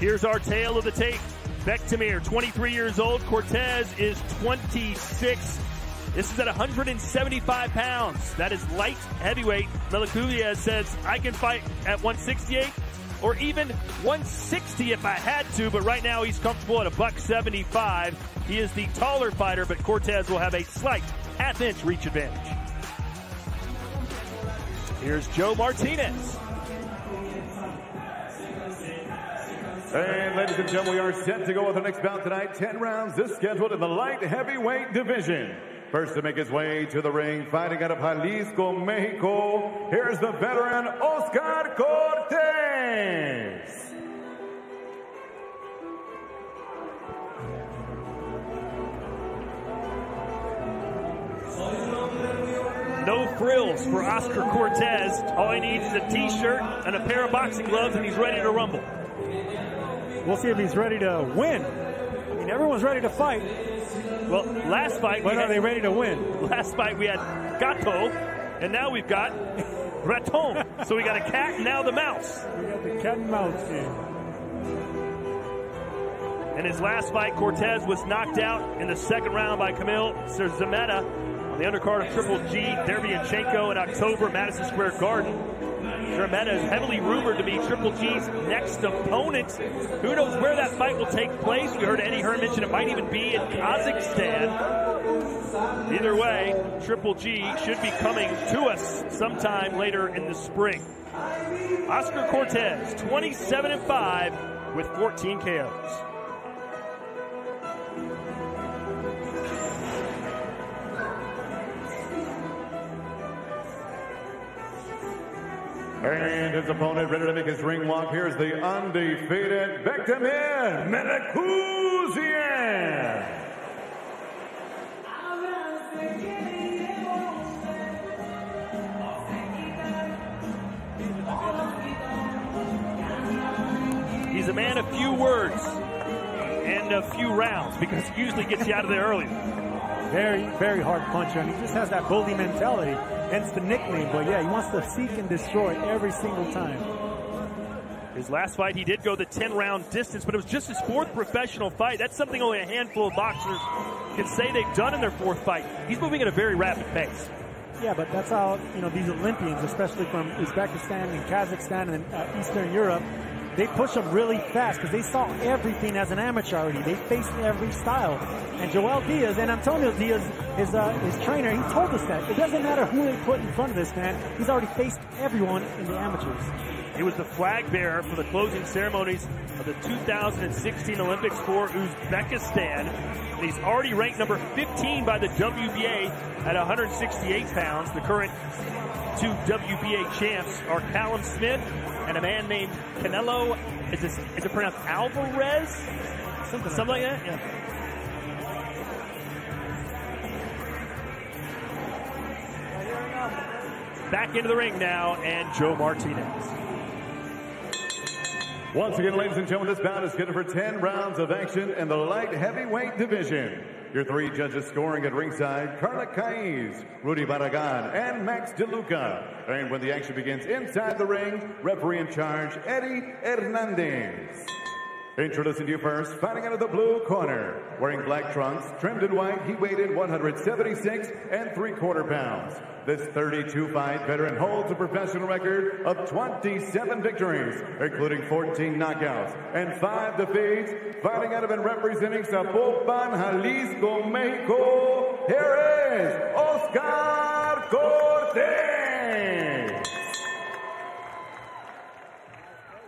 Here's our tale of the tape. Bektemir, 23 years old. Cortes is 26. This is at 175 pounds. That is light heavyweight. Melikuziev says, I can fight at 168 or even 160 if I had to, but right now he's comfortable at a buck 75. He is the taller fighter, but Cortes will have a slight half inch reach advantage. Here's Joe Martinez. And ladies and gentlemen, we are set to go with the next bout tonight. 10 rounds is scheduled in the light heavyweight division. First to make his way to the ring, fighting out of Jalisco, Mexico, here's the veteran Oscar Cortes. No frills for Oscar Cortes. All he needs is a t-shirt and a pair of boxing gloves and he's ready to rumble. We'll see if he's ready to win. I mean, everyone's ready to fight. Well, last fight, we are they ready to win? Last fight we had Gato, and now we've got Raton. so we got a cat and now the mouse. We got the cat and mouse here. In his last fight, Cortes was knocked out in the second round by Kamil Szeremeta on the undercard of Triple G, Derevyanchenko in October, Madison Square Garden. Szeremeta is heavily rumored to be Triple G's next opponent. Who knows where that fight will take place? We heard Eddie Hearn mention it might even be in Kazakhstan. Either way, Triple G should be coming to us sometime later in the spring. Oscar Cortes, 27 and 5 with 14 KOs. And his opponent ready to make his ring walk. Here's the undefeated Bektemir Melikuziev. He's a man of few words and a few rounds because he usually gets you out of there early. Very, very hard puncher, and he just has that bully mentality, hence the nickname. But yeah, he wants to seek and destroy every single time. His last fight, he did go the 10 round distance, but it was just his fourth professional fight. That's something only a handful of boxers can say they've done in their fourth fight. He's moving at a very rapid pace. Yeah, but that's how, you know, these Olympians, especially from Uzbekistan and Kazakhstan and uh, Eastern Europe, they push them really fast because they saw everything as an amateur already. They faced every style. And Joel Diaz and Antonio Diaz, his, uh, his trainer, he told us that. It doesn't matter who they put in front of this man. He's already faced everyone in the amateurs. He was the flag bearer for the closing ceremonies of the 2016 Olympics for Uzbekistan. And he's already ranked number 15 by the WBA at 168 pounds. The current two WBA champs are Callum Smith and a man named Canelo. Is this is it pronounced Alvarez? Something, Something like that. Yeah. Back into the ring now, and Joe Martinez. Once again, ladies and gentlemen, this bout is scheduled for 10 rounds of action in the light heavyweight division. Your three judges scoring at ringside, Carla Caiz, Rudy Barragan, and Max DeLuca. And when the action begins inside the ring, referee in charge, Eddie Hernandez. Introducing to you first, fighting out of the blue corner, wearing black trunks, trimmed in white, he weighed in 176 and three quarter pounds. This 32 fight veteran holds a professional record of 27 victories, including 14 knockouts and five defeats. Fighting out of and representing Zapopan, Jalisco, Mexico, here is Oscar Cortes.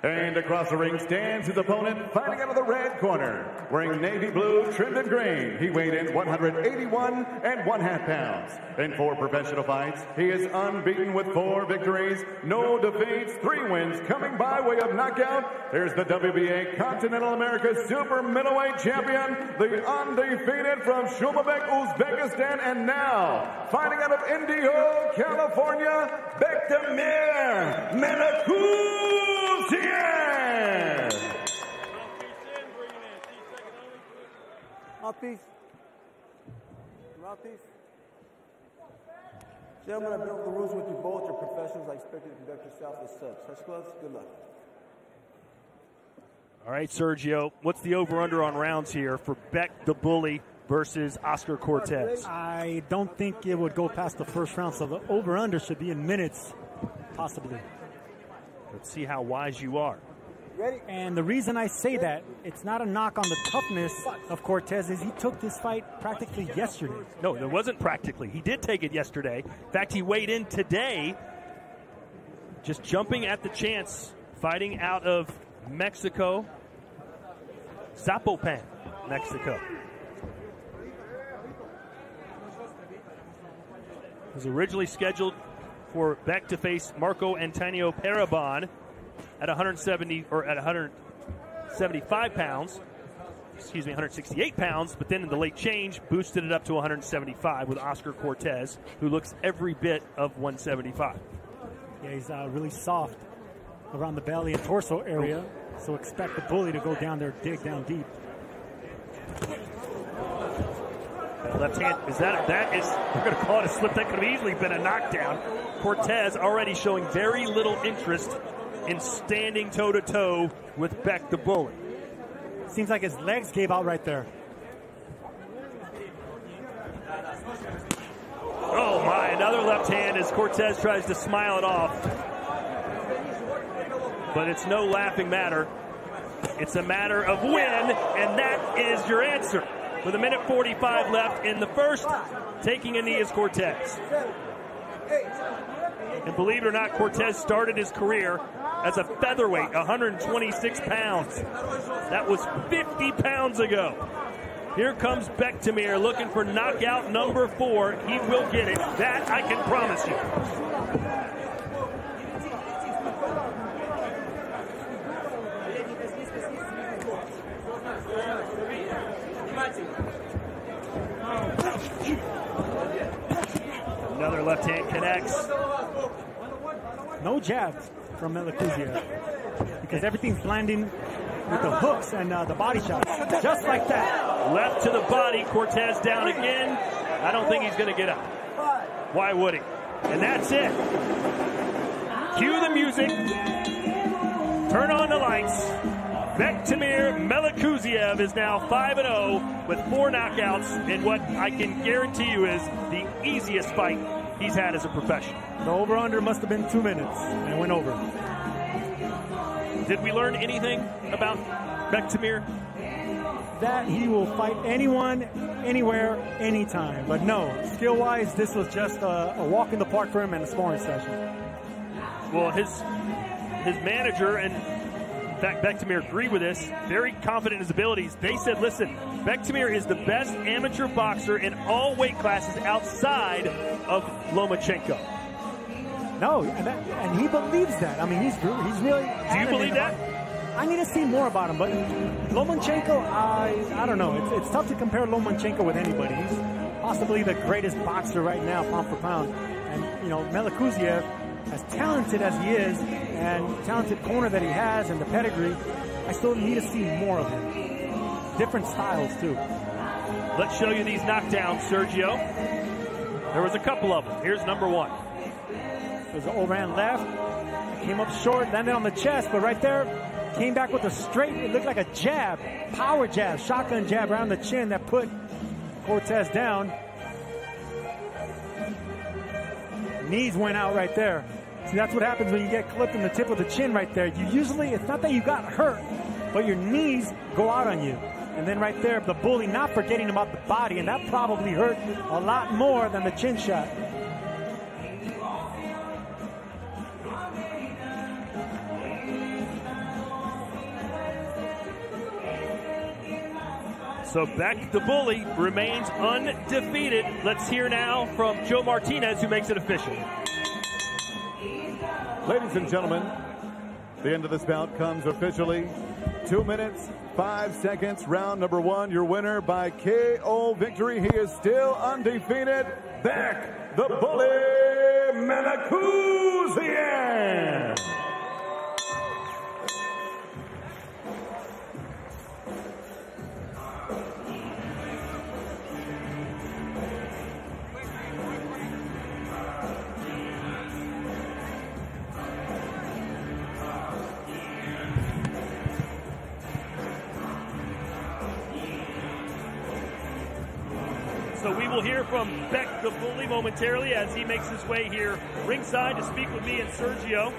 And across the ring stands his opponent, fighting out of the red corner, wearing navy blue, trimmed in green. He weighed in 181 and one half pounds. In four professional fights, he is unbeaten with four victories, no defeats, three wins, coming by way of knockout. Here's the WBA Continental America Super Middleweight Champion, the undefeated from Shumabek, Uzbekistan, and now fighting out of Indio, California, Bektemir Melikuziev. Mouthpiece. Mouthpiece. Gentlemen, I broke the rules with you both. You're professionals. I expect you to conduct yourself as such. Touch gloves. Good luck. All right, Sergio, what's the over under on rounds here for Beck the Bully versus Oscar Cortes? I don't think it would go past the first round, so the over under should be in minutes, possibly. Let's see how wise you are. And the reason I say that, it's not a knock on the toughness of Cortes, is he took this fight practically yesterday. No, there wasn't practically. He did take it yesterday. In fact, he weighed in today, just jumping at the chance, fighting out of Mexico, Zapopan, Mexico. was originally scheduled for Beck to face Marco Antonio Periban at 170 or at 175 pounds. Excuse me, 168 pounds, but then in the late change, boosted it up to 175 with Oscar Cortes, who looks every bit of 175. Yeah, he's uh, really soft around the belly and torso area, so expect the bully to go down there, dig down deep. Left hand, is that, that is, we're going to call it a slip. That could have easily been a knockdown. Cortes already showing very little interest in standing toe to toe with Beck the Bully. Seems like his legs gave out right there. Oh my, another left hand as Cortes tries to smile it off. But it's no laughing matter. It's a matter of win, and that is your answer. With a minute 45 left in the first, taking a knee is Cortes. And believe it or not, Cortes started his career as a featherweight, 126 pounds. That was 50 pounds ago. Here comes Bektemir looking for knockout number four. He will get it. That I can promise you. Another left hand connects. No jabs from Melikuziev because everything's landing with the hooks and uh, the body shots, just like that. Left to the body, Cortes down again. I don't think he's going to get up. Why would he? And that's it. Cue the music. Turn on the lights. Bektemir Melikuziev is now 5-0 with four knockouts in what I can guarantee you is the easiest fight he's had as a professional. The over-under must have been two minutes, and it went over. Did we learn anything about Bektemir? That he will fight anyone, anywhere, anytime. But no, skill-wise, this was just a, a walk in the park for him and a sparring session. Well, his his manager and fact, Bektemir agreed with this, very confident in his abilities. They said, listen, Bektemir is the best amateur boxer in all weight classes outside of Lomachenko. No, and, that, and he believes that. I mean, he's he's really. Do you believe that? I need to see more about him, but Lomachenko, I I don't know. It's, it's tough to compare Lomachenko with anybody. He's possibly the greatest boxer right now, pound for pound. And you know, Melikuziev, as talented as he is, and talented corner that he has, and the pedigree, I still need to see more of him. Different styles too. Let's show you these knockdowns, Sergio. There was a couple of them. Here's number one. There's an overhand left. Came up short, landed on the chest, but right there, came back with a straight, it looked like a jab, power jab, shotgun jab around the chin that put Cortes down. Knees went out right there. See, that's what happens when you get clipped in the tip of the chin right there. You usually, it's not that you got hurt, but your knees go out on you. And then right there, the bully not forgetting about the body, and that probably hurt a lot more than the chin shot. So Beck the bully remains undefeated. Let's hear now from Joe Martinez, who makes it official. Ladies and gentlemen, the end of this bout comes officially. Two minutes, five seconds, round number one. Your winner by KO victory. He is still undefeated. Back the bully Melikuziev. We'll hear from Beck the Bully momentarily as he makes his way here ringside to speak with me and Sergio.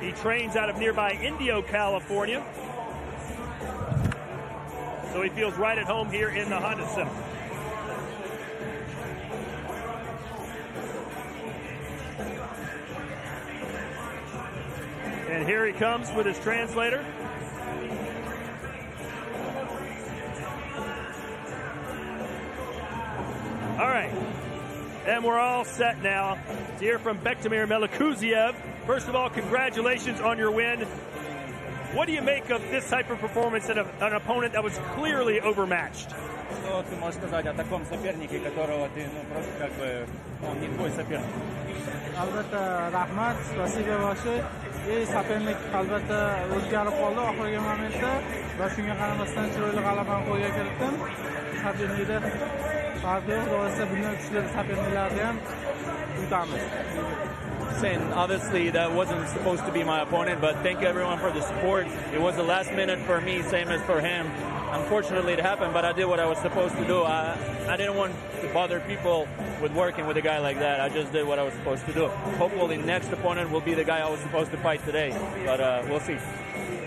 He trains out of nearby Indio, California. So he feels right at home here in the Honda Center. And here he comes with his translator. and we're all set now to hear from Bektemir Melikuziev. First of all, congratulations on your win. What do you make of this type of performance and an opponent that was clearly overmatched? Что ты можешь сказать о таком сопернике, которого ты, ну, просто как бы, он не твой соперник? Albatta, rahmat, спасибо большое. И соперник, albatta, o'zgarib qoldi oxirgi momentda va shunga qaramasdan chiroyli g'alabani qo'lga kiritdim. Happy New yo'q xudo bundan kuchli soperniklarni ham yutamiz Saying obviously that wasn't supposed to be my opponent, but thank you everyone for the support. It was the last minute for me, same as for him. Unfortunately, it happened, but I did what I was supposed to do. I, I didn't want to bother people with working with a guy like that. I just did what I was supposed to do. Hopefully, next opponent will be the guy I was supposed to fight today, but uh, we'll see.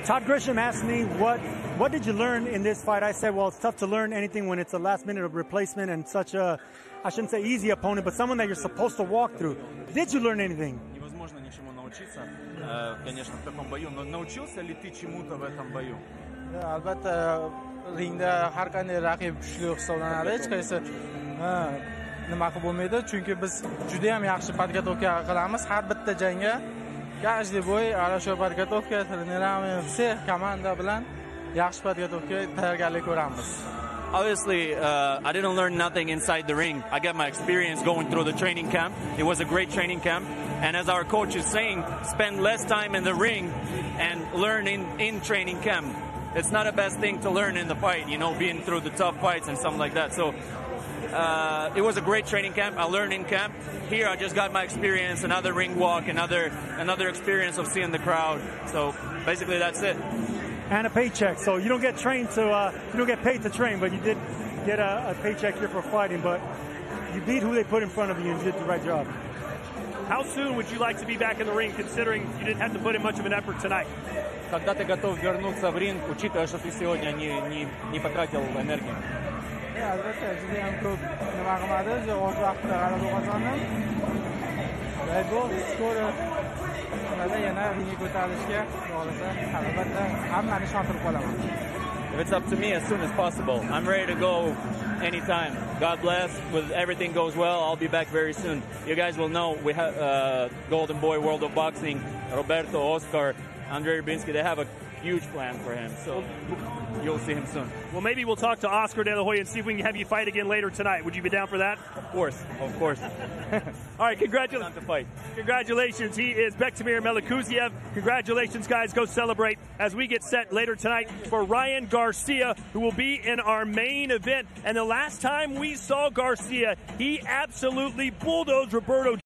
Todd Grisham asked me what what did you learn in this fight. I said, well, it's tough to learn anything when it's a last minute replacement and such a I shouldn't say easy opponent, but someone that you're supposed to walk through. Did you learn anything? Невозможно ничему научиться, э, конечно, в таком бою, но научился ли ты чему-то в этом бою? albatta ringda har qanday raqib kuchli hisoblanadi hech qaysi ha, nima qilib bo'lmaydi chunki biz juda yam yaxshi podготовка qilamiz har bitta jangga каждый бой хорошо подготовка тренерами всех komanda bilan yaxshi podготовка tayyorgarlik ko'ramiz Obviously, uh, I didn't learn nothing inside the ring. I got my experience going through the training camp. It was a great training camp. And as our coach is saying, spend less time in the ring and learn in, in training camp. It's not a best thing to learn in the fight, you know, being through the tough fights and something like that. So uh, it was a great training camp. I learned in camp. Here, I just got my experience, another ring walk, another another experience of seeing the crowd. So basically, that's it. And a paycheck. So you don't get trained to uh, you don't get paid to train, but you did get a, a paycheck here for fighting. But you beat who they put in front of you and you did the right job. How soon would you like to be back in the ring, considering you didn't have to put in much of an effort tonight? Когда ты готов вернуться в ринг, учитывая, что ты сегодня не, не, не потратил энергию? albatta juda yam ko'p nima qilmadi juda oz vaqtda g'alaba qozondim дай bog' if it's up to me, as soon as possible. I'm ready to go anytime. God bless. With everything goes well, I'll be back very soon. You guys will know we have uh, Golden Boy World of Boxing, Roberto, Oscar, Andrei Rubinski. They have a huge plan for him. So you'll see him soon. Well, maybe we'll talk to Oscar De La Hoya and see if we can have you fight again later tonight. Would you be down for that? Of course, of course. All right, congratulations. to fight. Congratulations. He is Bektemir Melikuziev. Congratulations, guys. Go celebrate as we get set later tonight for Ryan Garcia, who will be in our main event. And the last time we saw Garcia, he absolutely bulldozed Roberto